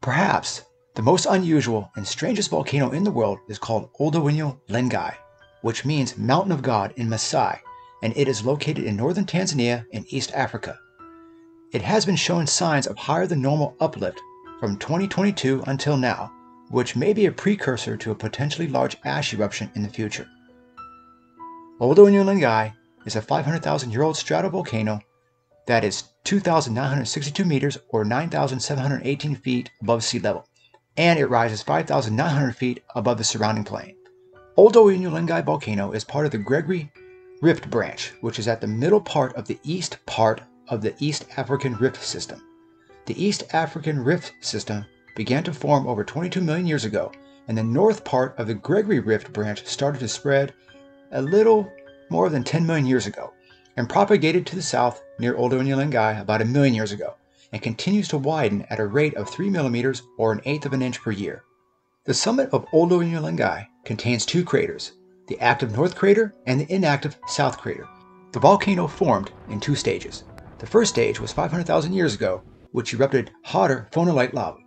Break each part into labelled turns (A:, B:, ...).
A: Perhaps the most unusual and strangest volcano in the world is called Ol Doinyo Lengai, which means Mountain of God in Maasai, and it is located in northern Tanzania in East Africa. It has been showing signs of higher than normal uplift from 2022 until now, which may be a precursor to a potentially large ash eruption in the future. Ol Doinyo Lengai is a 500,000 year old stratovolcano that is 2,962 meters or 9,718 feet above sea level, and it rises 5,900 feet above the surrounding plain. Ol Doinyo Lengai volcano is part of the Gregory Rift Branch, which is at the middle part of the east part of the East African Rift System. The East African Rift System began to form over 22 million years ago, and the north part of the Gregory Rift Branch started to spread a little more than 10 million years ago, and propagated to the south near Ol Doinyo Lengai about a million years ago, and continues to widen at a rate of 3 millimeters or an eighth of an inch per year. The summit of Ol Doinyo Lengai contains two craters, the active north crater and the inactive south crater. The volcano formed in two stages. The first stage was 500,000 years ago, which erupted hotter phonolite lava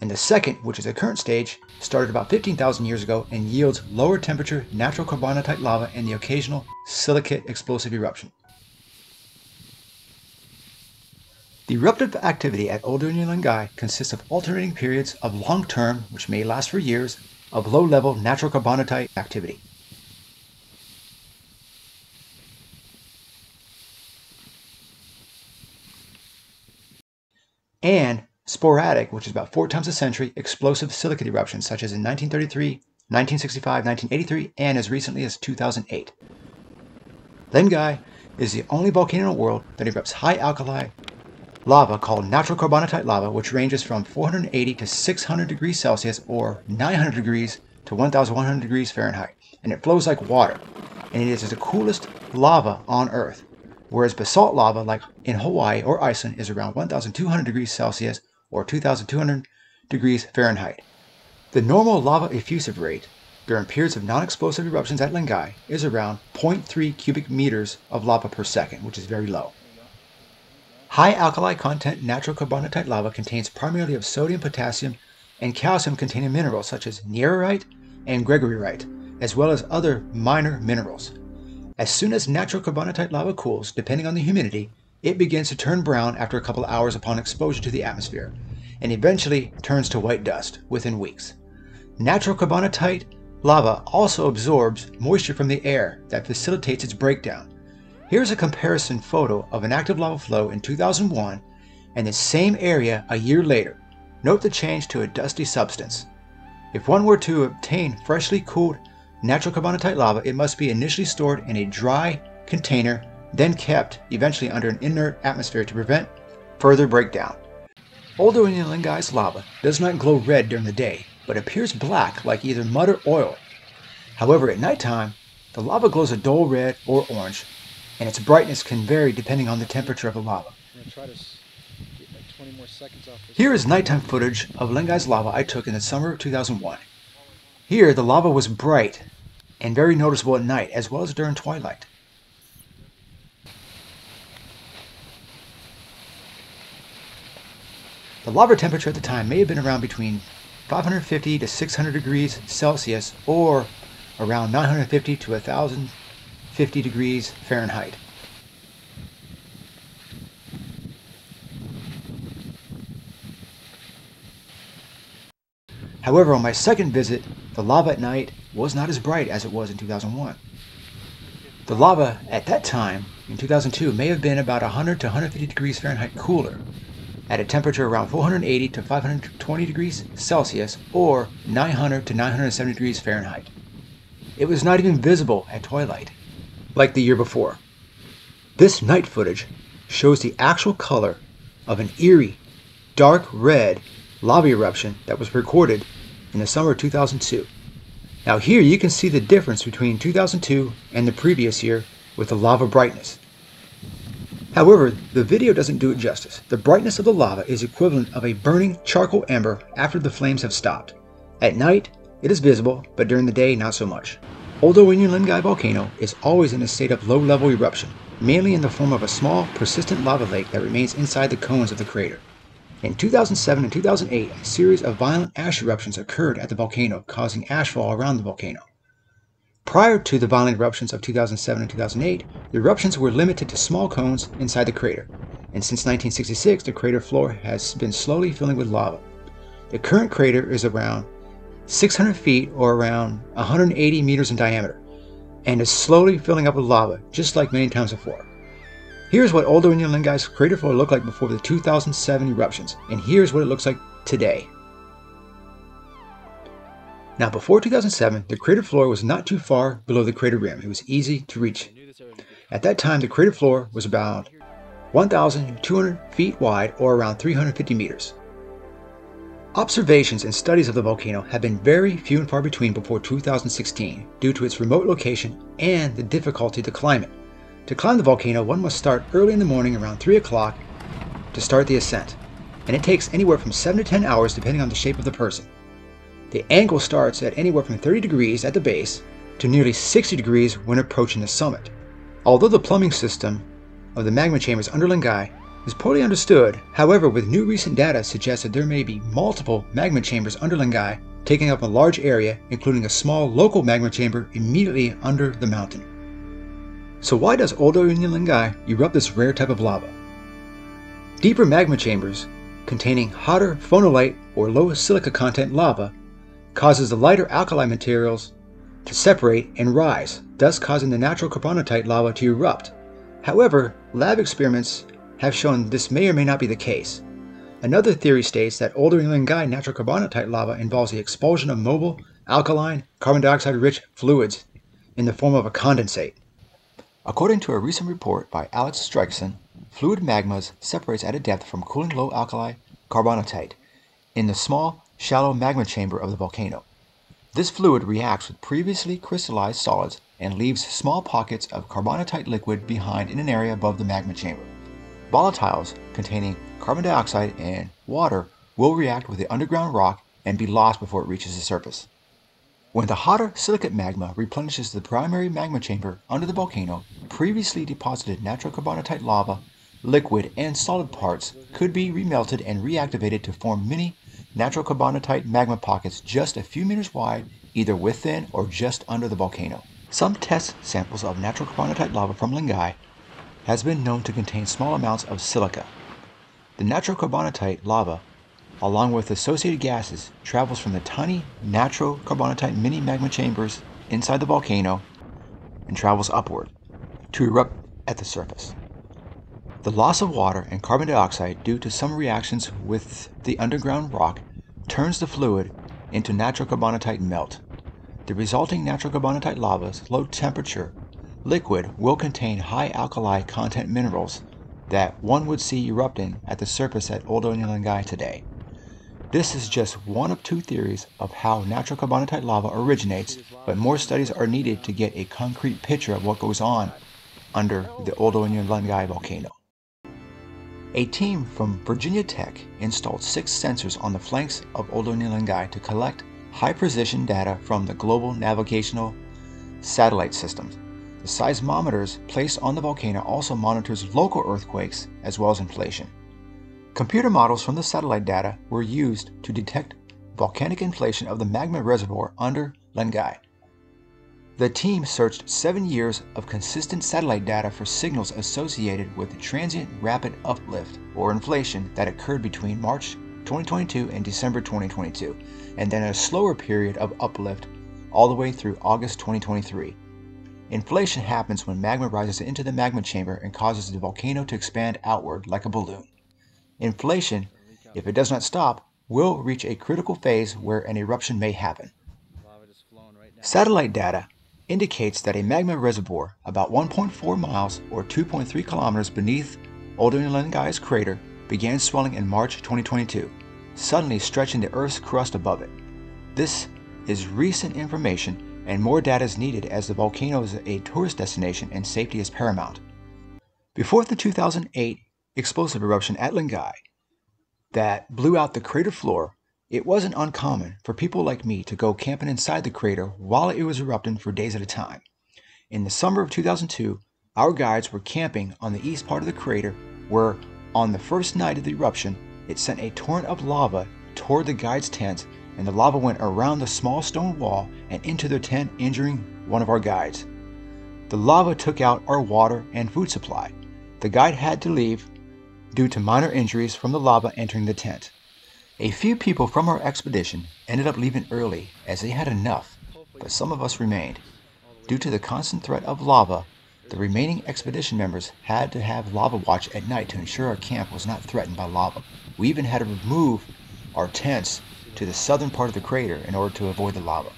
A: and the second, which is the current stage, started about 15,000 years ago and yields lower temperature natrocarbonatite lava and the occasional silicate explosive eruption. The eruptive activity at Ol Doinyo Lengai consists of alternating periods of long term, which may last for years, of low level natrocarbonatite activity. And sporadic, which is about four times a century, explosive silicate eruptions, such as in 1933, 1965, 1983, and as recently as 2008. Lengai is the only volcano in the world that erupts high alkali lava called natrocarbonatite lava, which ranges from 480 to 600 degrees Celsius or 900 degrees to 1100 degrees Fahrenheit, and it flows like water. And it is the coolest lava on Earth, whereas basalt lava, like in Hawaii or Iceland, is around 1200 degrees Celsius or 2200 degrees Fahrenheit. The normal lava effusive rate during periods of non-explosive eruptions at Lengai is around 0.3 cubic meters of lava per second, which is very low. High alkali content natrocarbonatite lava contains primarily of sodium, potassium, and calcium containing minerals such as nyerereite and gregoryite, as well as other minor minerals. As soon as natrocarbonatite lava cools, depending on the humidity, it begins to turn brown after a couple hours upon exposure to the atmosphere, and eventually turns to white dust within weeks. Natrocarbonatite lava also absorbs moisture from the air that facilitates its breakdown. Here's a comparison photo of an active lava flow in 2001 and the same area a year later. Note the change to a dusty substance. If one were to obtain freshly cooled natrocarbonatite lava, it must be initially stored in a dry container then kept eventually under an inert atmosphere to prevent further breakdown. Ol Doinyo Lengai's lava does not glow red during the day, but appears black like either mud or oil. However, at nighttime, the lava glows a dull red or orange, and its brightness can vary depending on the temperature of the lava. Here is nighttime footage of Lengai's lava I took in the summer of 2001. Here, the lava was bright and very noticeable at night as well as during twilight. The lava temperature at the time may have been around between 550 to 600 degrees Celsius or around 950 to 1050 degrees Fahrenheit. However, on my second visit, the lava at night was not as bright as it was in 2001. The lava at that time, in 2002, may have been about 100 to 150 degrees Fahrenheit cooler, at a temperature around 480 to 520 degrees Celsius or 900 to 970 degrees Fahrenheit. It was not even visible at twilight, like the year before. This night footage shows the actual color of an eerie, dark red lava eruption that was recorded in the summer of 2002. Now here you can see the difference between 2002 and the previous year with the lava brightness. However, the video doesn't do it justice. The brightness of the lava is equivalent of a burning charcoal ember after the flames have stopped. At night, it is visible, but during the day, not so much. Ol Doinyo Lengai volcano is always in a state of low-level eruption, mainly in the form of a small, persistent lava lake that remains inside the cones of the crater. In 2007 and 2008, a series of violent ash eruptions occurred at the volcano, causing ashfall around the volcano. Prior to the violent eruptions of 2007 and 2008, the eruptions were limited to small cones inside the crater, and since 1966, the crater floor has been slowly filling with lava. The current crater is around 600 feet or around 180 meters in diameter, and is slowly filling up with lava, just like many times before. Here's what Old Lingai's crater floor looked like before the 2007 eruptions, and here's what it looks like today. Now, before 2007, the crater floor was not too far below the crater rim. It was easy to reach. At that time, the crater floor was about 1,200 feet wide or around 350 meters. Observations and studies of the volcano have been very few and far between before 2016 due to its remote location and the difficulty to climb it. To climb the volcano, one must start early in the morning around 3 o'clock to start the ascent, and it takes anywhere from 7 to 10 hours depending on the shape of the person. The angle starts at anywhere from 30 degrees at the base to nearly 60 degrees when approaching the summit. Although the plumbing system of the magma chambers under Lengai is poorly understood, however, with new recent data suggests that there may be multiple magma chambers under Lengai taking up a large area, including a small local magma chamber immediately under the mountain. So why does Ol Doinyo Lengai erupt this rare type of lava? Deeper magma chambers containing hotter phonolite or low silica content lava causes the lighter alkali materials to separate and rise, thus causing the natrocarbonatite lava to erupt. However, lab experiments have shown this may or may not be the case. Another theory states that older Ol Doinyo Lengai natural carbonatite lava involves the expulsion of mobile, alkaline, carbon dioxide rich fluids in the form of a condensate. According to a recent report by Alex Strykerson, fluid magmas separates at a depth from cooling low alkali carbonatite in the small shallow magma chamber of the volcano. This fluid reacts with previously crystallized solids and leaves small pockets of carbonatite liquid behind in an area above the magma chamber. Volatiles containing carbon dioxide and water will react with the underground rock and be lost before it reaches the surface. When the hotter silicate magma replenishes the primary magma chamber under the volcano, previously deposited natrocarbonatite lava, liquid, and solid parts could be remelted and reactivated to form many natrocarbonatite magma pockets just a few meters wide, either within or just under the volcano. Some test samples of natrocarbonatite lava from Lengai has been known to contain small amounts of silica. The natrocarbonatite lava, along with associated gases, travels from the tiny natrocarbonatite mini magma chambers inside the volcano and travels upward to erupt at the surface. The loss of water and carbon dioxide due to some reactions with the underground rock turns the fluid into natrocarbonatite melt. The resulting natrocarbonatite lava's low temperature liquid will contain high alkali content minerals that one would see erupting at the surface at Ol Doinyo Lengai today. This is just one of two theories of how natrocarbonatite lava originates, but more studies are needed to get a concrete picture of what goes on under the Ol Doinyo Lengai volcano. A team from Virginia Tech installed six sensors on the flanks of Ol Doinyo Lengai to collect high-precision data from the global navigational satellite systems. The seismometers placed on the volcano also monitors local earthquakes as well as inflation. Computer models from the satellite data were used to detect volcanic inflation of the magma reservoir under Lengai. The team searched seven years of consistent satellite data for signals associated with the transient rapid uplift or inflation that occurred between March 2022 and December 2022, and then a slower period of uplift all the way through August 2023. Inflation happens when magma rises into the magma chamber and causes the volcano to expand outward like a balloon. Inflation, if it does not stop, will reach a critical phase where an eruption may happen. Satellite data indicates that a magma reservoir about 1.4 miles or 2.3 kilometers beneath Ol Doinyo Lengai's crater began swelling in March 2022, suddenly stretching the Earth's crust above it. This is recent information and more data is needed as the volcano is a tourist destination and safety is paramount. Before the 2008 explosive eruption at Lengai that blew out the crater floor it wasn't uncommon for people like me to go camping inside the crater while it was erupting for days at a time. In the summer of 2002, our guides were camping on the east part of the crater where, on the first night of the eruption, it sent a torrent of lava toward the guide's tent, and the lava went around the small stone wall and into their tent, injuring one of our guides. The lava took out our water and food supply. The guide had to leave due to minor injuries from the lava entering the tent. A few people from our expedition ended up leaving early as they had enough, but some of us remained. Due to the constant threat of lava, the remaining expedition members had to have lava watch at night to ensure our camp was not threatened by lava. We even had to remove our tents to the southern part of the crater in order to avoid the lava.